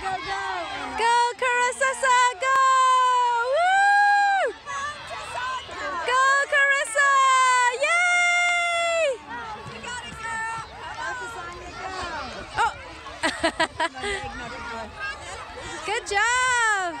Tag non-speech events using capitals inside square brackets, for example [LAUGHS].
go, go. Go, Carissa, go! Woo! Go, Carissa! Yay! You got it, girl. Oh, [LAUGHS] good job!